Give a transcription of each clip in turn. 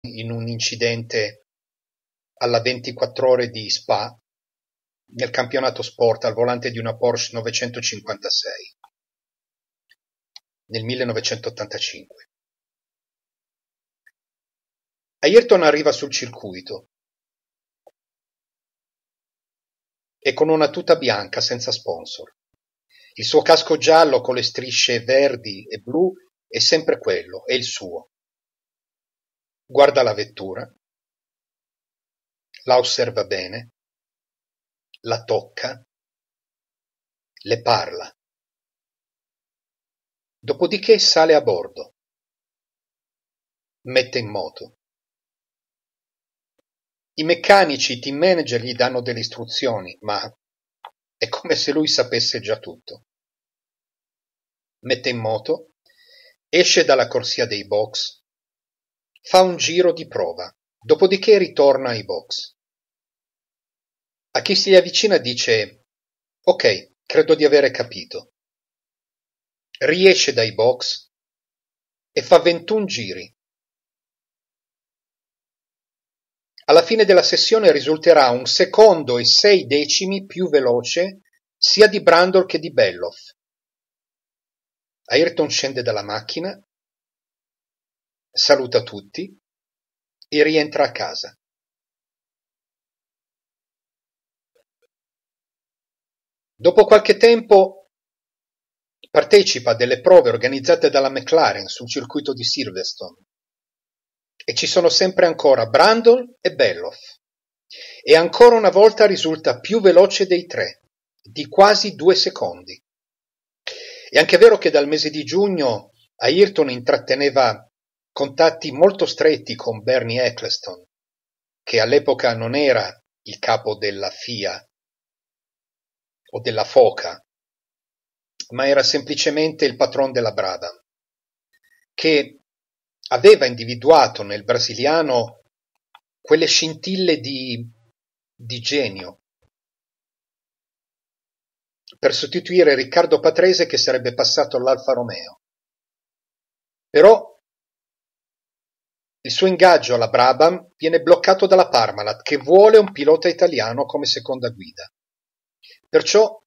in un incidente alla 24 ore di Spa nel campionato sport al volante di una Porsche 956 nel 1985. Ayrton arriva sul circuito e con una tuta bianca senza sponsor. Il suo casco giallo con le strisce verdi e blu è sempre quello, è il suo. Guarda la vettura, la osserva bene, la tocca, le parla. Dopodiché sale a bordo, mette in moto. I meccanici, i team manager gli danno delle istruzioni, ma è come se lui sapesse già tutto. Mette in moto, esce dalla corsia dei box, fa un giro di prova, dopodiché ritorna ai box. A chi si avvicina dice Ok, credo di avere capito. Riesce dai box e fa 21 giri. Alla fine della sessione risulterà un secondo e sei decimi più veloce sia di Brandol che di Belloff. Ayrton scende dalla macchina, saluta tutti e rientra a casa. Dopo qualche tempo partecipa a delle prove organizzate dalla McLaren sul circuito di Silverstone e ci sono sempre ancora Brandon e Belloff. E ancora una volta risulta più veloce dei tre, di quasi due secondi. È anche vero che dal mese di giugno Ayrton intratteneva contatti molto stretti con Bernie Eccleston, che all'epoca non era il capo della FIA o della FOCA, ma era semplicemente il patron della Brabham, che aveva individuato nel brasiliano quelle scintille di, di genio per sostituire Riccardo Patrese che sarebbe passato all'Alfa Romeo. Però il suo ingaggio alla Brabham viene bloccato dalla Parmalat che vuole un pilota italiano come seconda guida. Perciò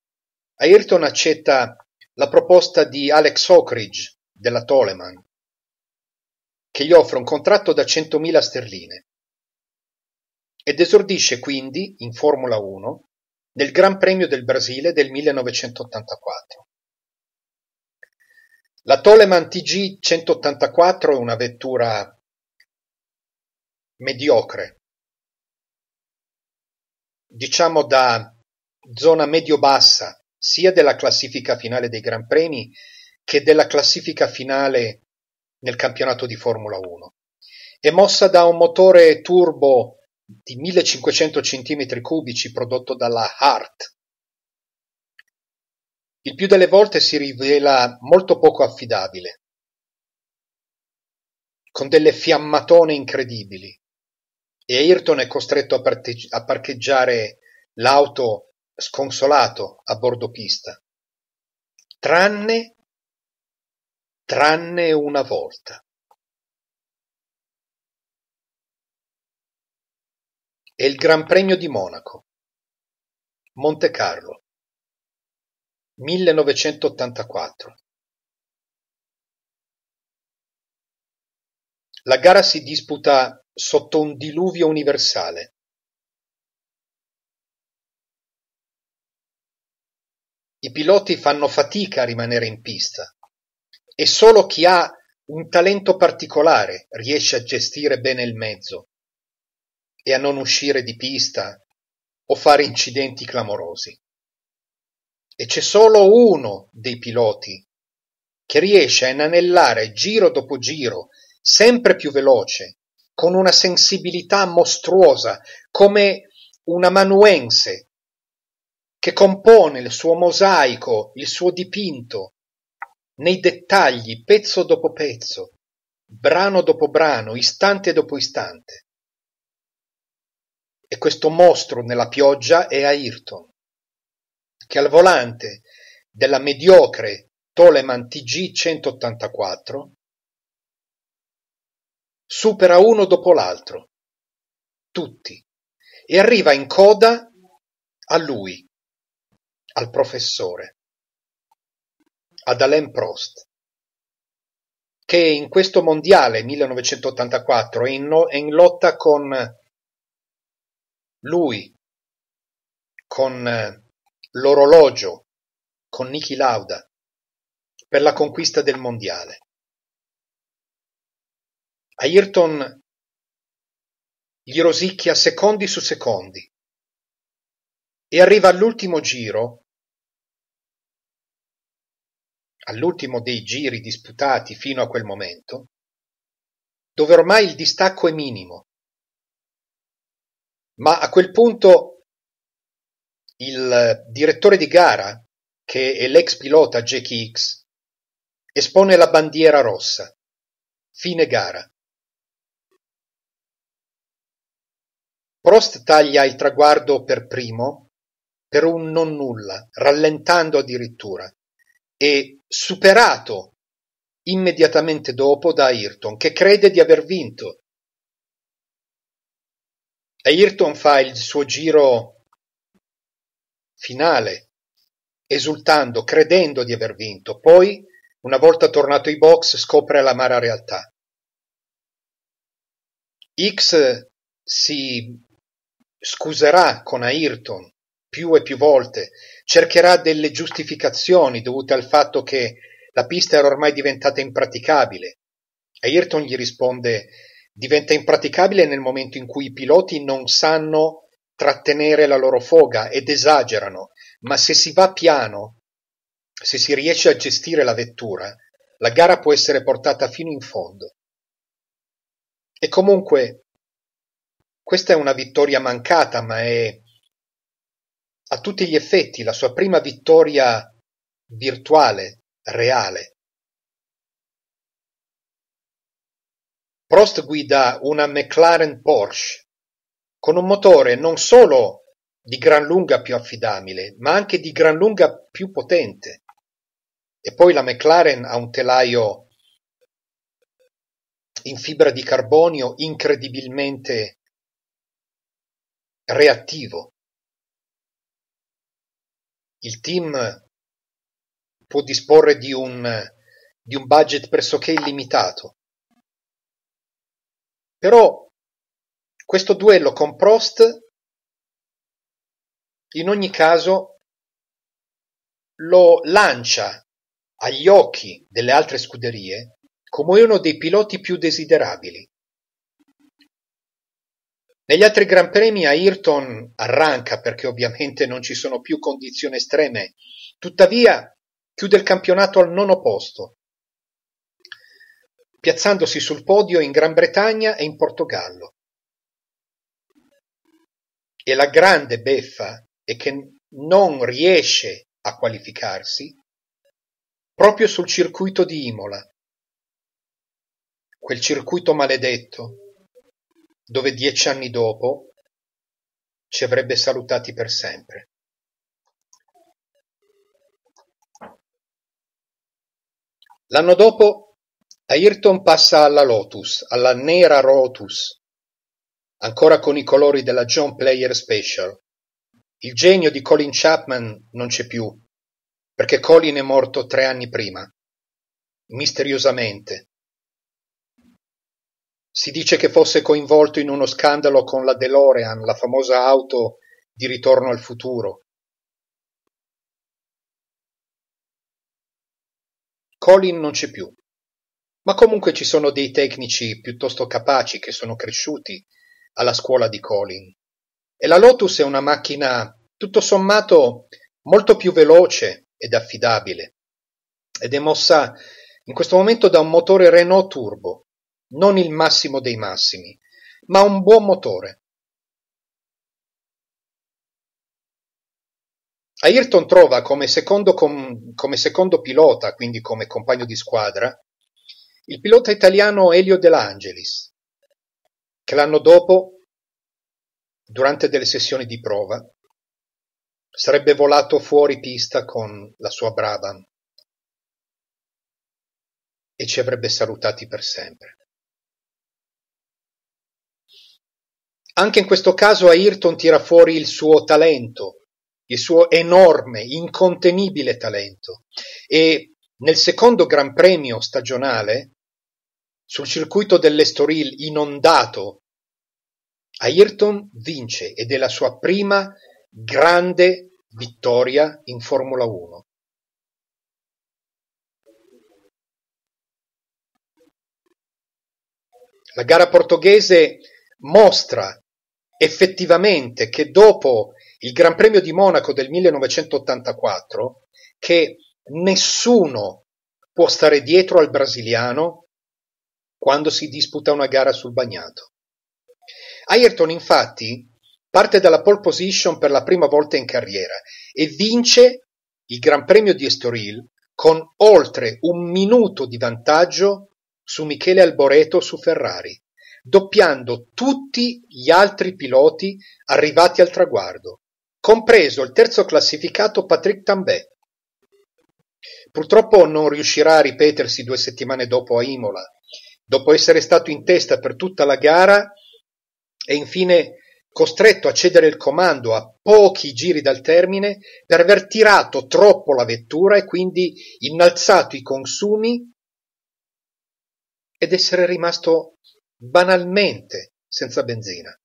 Ayrton accetta la proposta di Alex Oakridge della Toleman che gli offre un contratto da 100.000 sterline ed esordisce quindi in Formula 1 nel Gran Premio del Brasile del 1984. La Toleman TG 184 è una vettura mediocre, diciamo da zona medio-bassa sia della classifica finale dei Gran Premi che della classifica finale nel campionato di Formula 1. È mossa da un motore turbo di 1500 cm3 prodotto dalla Hart. Il più delle volte si rivela molto poco affidabile, con delle fiammatone incredibili, e Ayrton è costretto a, parte- a parcheggiare l'auto sconsolato a bordo pista, tranne tranne una volta. È il Gran Premio di Monaco, Montecarlo, 1984. La gara si disputa sotto un diluvio universale. I piloti fanno fatica a rimanere in pista e solo chi ha un talento particolare riesce a gestire bene il mezzo e a non uscire di pista o fare incidenti clamorosi. E c'è solo uno dei piloti che riesce a inanellare giro dopo giro, sempre più veloce, con una sensibilità mostruosa, come un amanuense che compone il suo mosaico, il suo dipinto, nei dettagli, pezzo dopo pezzo, brano dopo brano, istante dopo istante. E questo mostro nella pioggia è Ayrton, che al volante della mediocre Toleman TG 184 supera uno dopo l'altro, tutti, e arriva in coda a lui, al professore, ad Alain Prost, che in questo mondiale 1984 è in, no, è in lotta con lui, con l'orologio, con Niki Lauda, per la conquista del mondiale. Ayrton gli rosicchia secondi su secondi e arriva all'ultimo giro, all'ultimo dei giri disputati fino a quel momento, dove ormai il distacco è minimo. Ma a quel punto il direttore di gara, che è l'ex pilota Jackie X, espone la bandiera rossa. Fine gara. Prost taglia il traguardo per primo per un non nulla, rallentando addirittura, e superato immediatamente dopo da Ayrton, che crede di aver vinto. Ayrton fa il suo giro finale, esultando, credendo di aver vinto. Poi, una volta tornato ai box, scopre l'amara realtà. X si scuserà con Ayrton più e più volte, cercherà delle giustificazioni dovute al fatto che la pista era ormai diventata impraticabile. Ayrton gli risponde diventa impraticabile nel momento in cui i piloti non sanno trattenere la loro foga ed esagerano, ma se si va piano, se si riesce a gestire la vettura, la gara può essere portata fino in fondo. E comunque questa è una vittoria mancata, ma è a tutti gli effetti la sua prima vittoria virtuale, reale. Prost guida una McLaren Porsche con un motore non solo di gran lunga più affidabile, ma anche di gran lunga più potente. E poi la McLaren ha un telaio in fibra di carbonio incredibilmente reattivo. Il team può disporre di un, di un budget pressoché illimitato. Però questo duello con Prost in ogni caso lo lancia agli occhi delle altre scuderie come uno dei piloti più desiderabili. Negli altri Gran Premi Ayrton arranca perché ovviamente non ci sono più condizioni estreme, tuttavia chiude il campionato al nono posto, piazzandosi sul podio in Gran Bretagna e in Portogallo. E la grande beffa è che non riesce a qualificarsi proprio sul circuito di Imola, quel circuito maledetto dove dieci anni dopo ci avrebbe salutati per sempre. L'anno dopo Ayrton passa alla Lotus, alla Nera Rotus, ancora con i colori della John Player Special. Il genio di Colin Chapman non c'è più, perché Colin è morto tre anni prima, misteriosamente, si dice che fosse coinvolto in uno scandalo con la DeLorean, la famosa auto di Ritorno al futuro. Colin non c'è più, ma comunque ci sono dei tecnici piuttosto capaci che sono cresciuti alla scuola di Colin. E la Lotus è una macchina tutto sommato molto più veloce ed affidabile ed è mossa in questo momento da un motore Renault Turbo non il massimo dei massimi, ma un buon motore. Ayrton trova come secondo, com, come secondo pilota, quindi come compagno di squadra, il pilota italiano Elio De Angelis, che l'anno dopo, durante delle sessioni di prova, sarebbe volato fuori pista con la sua Brabham e ci avrebbe salutati per sempre. Anche in questo caso Ayrton tira fuori il suo talento, il suo enorme, incontenibile talento. E nel secondo Gran Premio stagionale, sul circuito dell'Estoril inondato, Ayrton vince ed è la sua prima grande vittoria in Formula 1. La gara portoghese mostra effettivamente che dopo il Gran Premio di Monaco del 1984 che nessuno può stare dietro al brasiliano quando si disputa una gara sul bagnato. Ayrton infatti parte dalla pole position per la prima volta in carriera e vince il Gran Premio di Estoril con oltre un minuto di vantaggio su Michele Alboreto su Ferrari, doppiando tutti gli altri piloti arrivati al traguardo, compreso il terzo classificato Patrick Tambay. Purtroppo non riuscirà a ripetersi due settimane dopo a Imola, dopo essere stato in testa per tutta la gara e infine costretto a cedere il comando a pochi giri dal termine per aver tirato troppo la vettura e quindi innalzato i consumi ed essere rimasto banalmente senza benzina.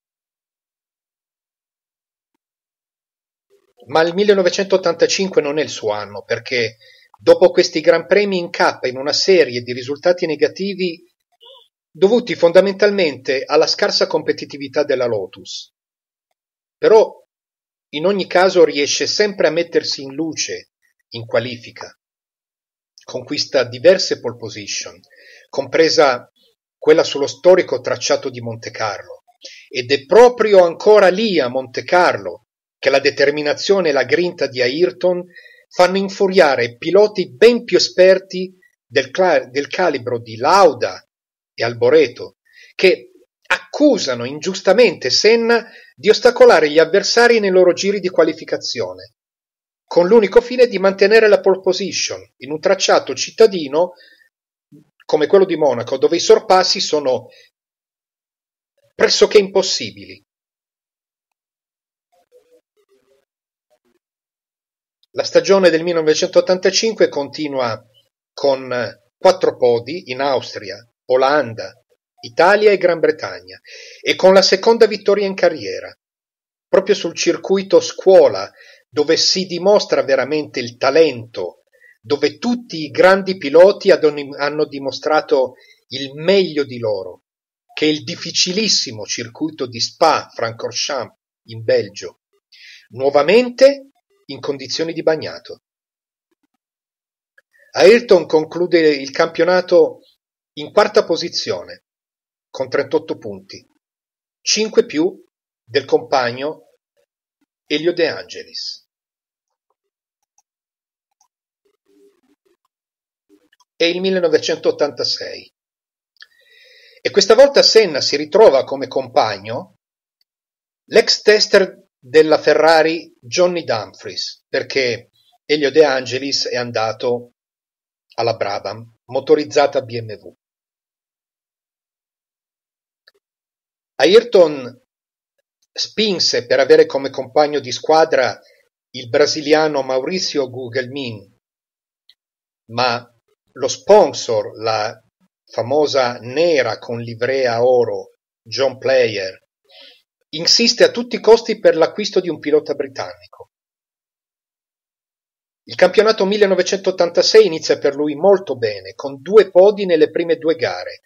Ma il 1985 non è il suo anno perché dopo questi Gran Premi incappa in una serie di risultati negativi dovuti fondamentalmente alla scarsa competitività della Lotus. Però in ogni caso riesce sempre a mettersi in luce in qualifica. Conquista diverse pole position compresa quella sullo storico tracciato di Montecarlo. Ed è proprio ancora lì a Montecarlo che la determinazione e la grinta di Ayrton fanno infuriare piloti ben più esperti del, del calibro di Lauda e Alboreto, che accusano ingiustamente Senna di ostacolare gli avversari nei loro giri di qualificazione, con l'unico fine di mantenere la pole position in un tracciato cittadino come quello di Monaco, dove i sorpassi sono pressoché impossibili. La stagione del 1985 continua con quattro podi in Austria, Olanda, Italia e Gran Bretagna e con la seconda vittoria in carriera, proprio sul circuito scuola dove si dimostra veramente il talento dove tutti i grandi piloti hanno dimostrato il meglio di loro, che il difficilissimo circuito di Spa-Francorchamps in Belgio, nuovamente in condizioni di bagnato. Ayrton conclude il campionato in quarta posizione, con 38 punti, 5 più del compagno Elio De Angelis. È il 1986. E questa volta Senna si ritrova come compagno l'ex tester della Ferrari Johnny Dumfries, perché Elio De Angelis è andato alla Brabham, motorizzata BMW. Ayrton spinse per avere come compagno di squadra il brasiliano Mauricio Gugelmin, ma lo sponsor, la famosa nera con livrea oro John Player, insiste a tutti i costi per l'acquisto di un pilota britannico. Il campionato 1986 inizia per lui molto bene, con due podi nelle prime due gare,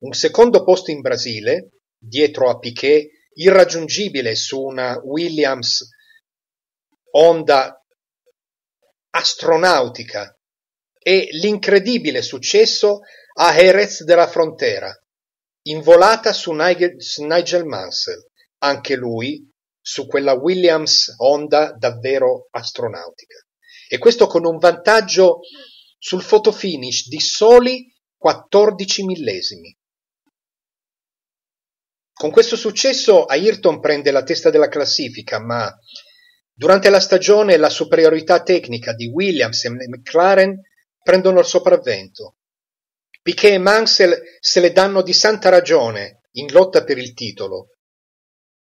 un secondo posto in Brasile, dietro a Piquet, irraggiungibile su una Williams Honda astronautica e l'incredibile successo a Jerez de la Frontera, in volata su Nigel Mansell, anche lui su quella Williams Honda davvero astronautica. E questo con un vantaggio sul fotofinish di soli 14 millesimi. Con questo successo Ayrton prende la testa della classifica, ma durante la stagione la superiorità tecnica di Williams e McLaren prendono il sopravvento. Piquet e Mansell se le danno di santa ragione in lotta per il titolo